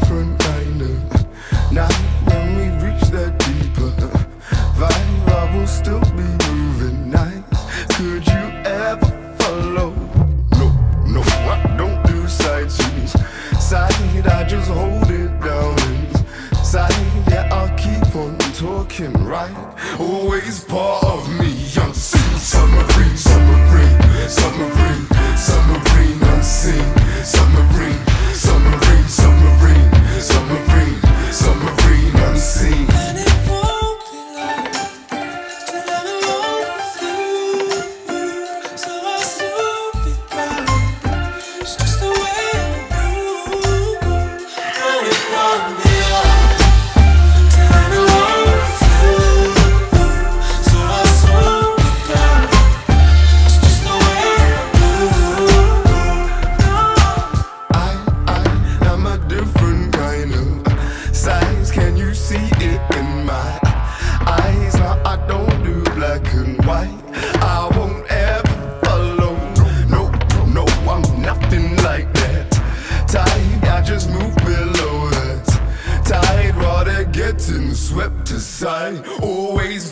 different kind of Now when we reach that deeper vibe I will still be moving nice Could you ever follow? No, no, I don't do sightseeing. scenes Side, I just hold it down inside Yeah, I'll keep on talking, right? Always part of me, I'm unseen Submarine, submarine, submarine, submarine see it in my eyes? Now I don't do black and white. I won't ever follow. No, no, I'm nothing like that. Tide, I just move below that. Tide water getting swept aside. Always